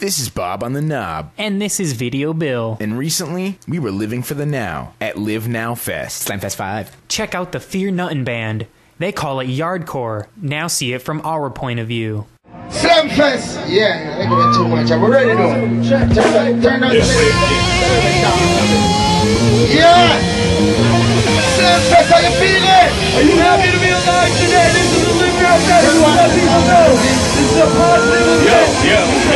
This is Bob on the knob. And this is Video Bill. And recently, we were living for the now at Live Now Fest. Slamfest 5. Check out the Fear Nuttin' Band. They call it Yardcore. Now see it from our point of view. Slamfest! Yeah, I give it too much. Are we ready though? Turn, turn, turn on the Yeah! Slamfest, how you feeling? Are you happy to be alive today? This is the Live Now Fest. We want people know. This is a positive event. Yeah, yeah, yeah, Yeah!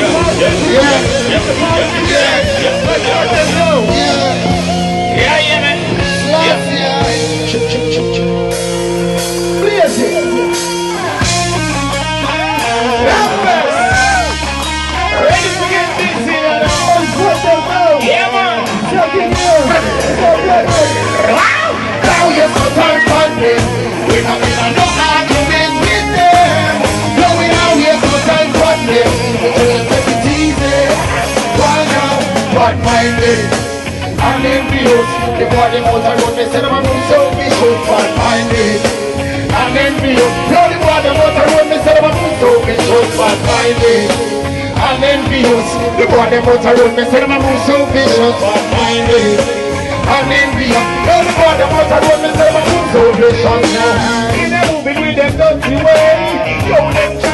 Funding. We're it easy. Why now? And envious. The body must have run me, said I'm so vicious. What? And envious. The body must have run me, said I'm so vicious. What minded? And envious. The body have run me, said I'm so vicious. Run me say my food so vicious. In a movie with them dirty way. Yo, them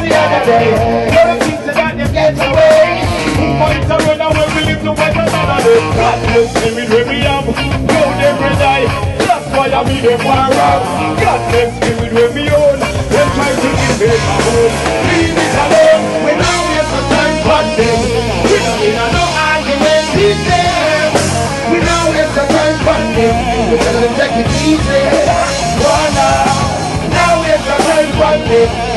the other day. Yo, them think that them get away. Who might have run away, we live to fight another day. God bless spirit where we am. Yo, them will. That's why I be them war up. God bless spirit where we own. Them try to invade my home. Leave it alone. We now waste our time for them. We don't need no argument with them. We now waste the time funding. We gotta take it easy. One now. Now waste the time funding. We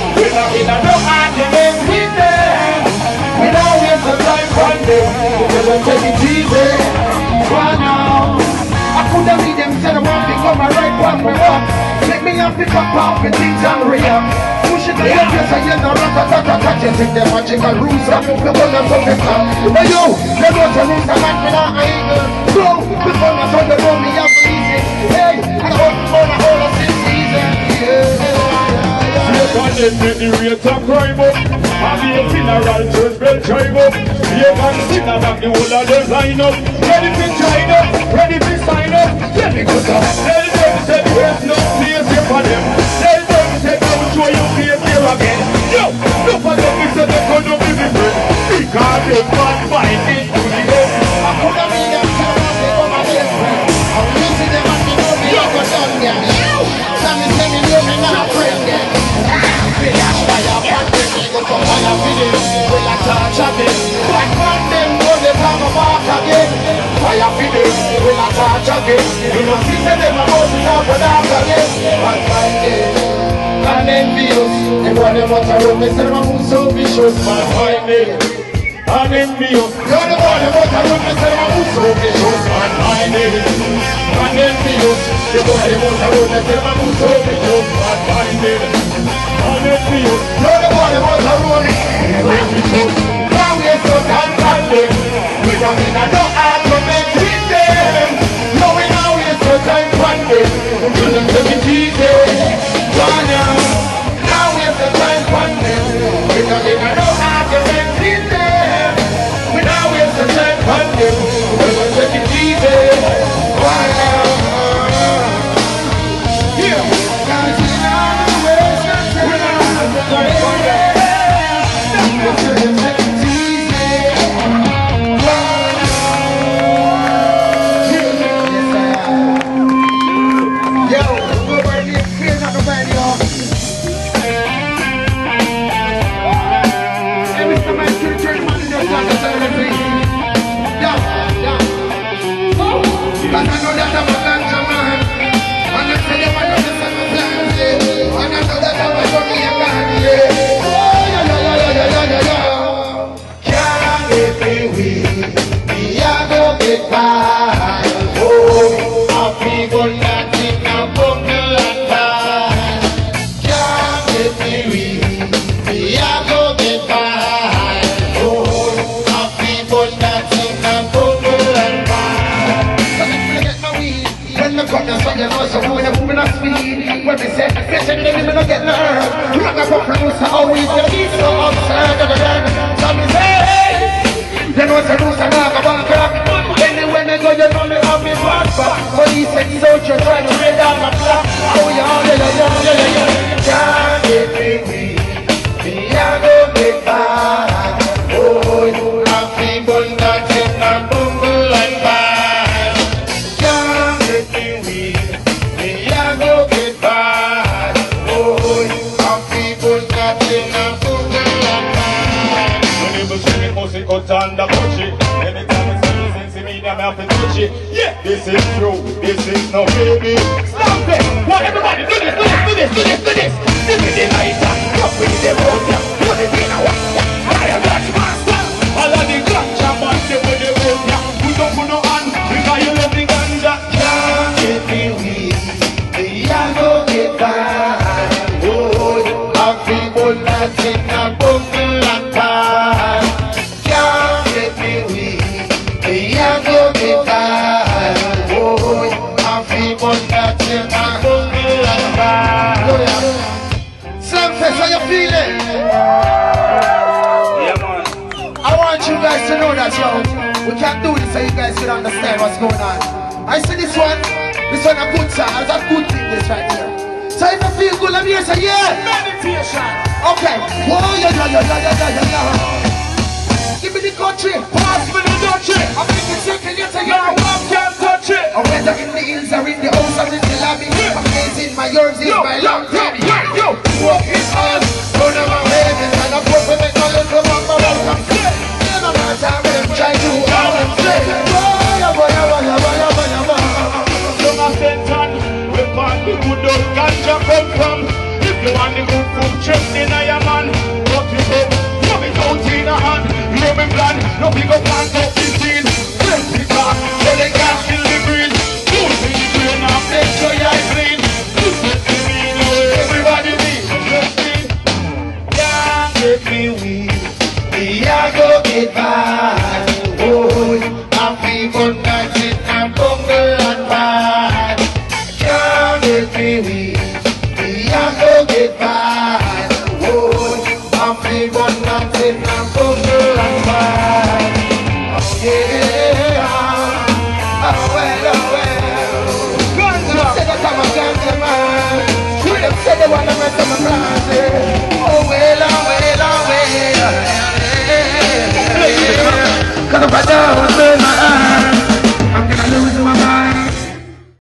me up. Make me have to pop off with things and react. Push it to your face and you know rat tat tat tat You think them magical rules up The one that's on the top But yo, they go to rules and man with a eagle So, me son they know me have easy Hey, I got on On them make the rate of crime up. And the funeral church bell chime up. Take on sin and back the whole of them line up. Ready to join up, ready to sign up. Let me go down. Tell them say there's no place here for them. Tell them say will show you place here again for fire for them Well I touch them Black man them know they come back again Fire for them, well I touch again You. know see say them a up and dark again But find them and envious Them want them want to them so vicious them and envious You're the one that want to run me, say them a so vicious But find them and envious they want to them so vicious them When me say, listen, then me no get no herb. Rock a so always the beat so absurd. So me say, know it's a I go back up. Anywhere me go, you know me have me back. Police and soldiers trying to raid down my block. Oh yeah, yeah, yeah, yeah. This is true. This is no baby. Stop it. What everybody do this, do this, do this, do this, do this. This is the lighter. Come with the yeah. Put it in. I am Dutch master. The the no hand. Can't get me get. To yo, we can't do this so you guys can understand what's going on. I see this one, this one a good song, it's a good thing this right here. So if you feel good, let me hear say yeah. Meditation. Okay. Whoa, yeah, yeah, yeah, yeah, yeah, yeah, yeah. Give me the country. Pass me the Dutchie. I'm making circulator, Now yeah. one can't touch it. Or whether in the hills or in the house or in the lobby. My place in my yours is my long time. yo, yo. Walk is on. Run of the good old ganja come from. If you want the good food, chest in a man. Cut it up, rub it out in a hand. It plan, no big up and up aceitar.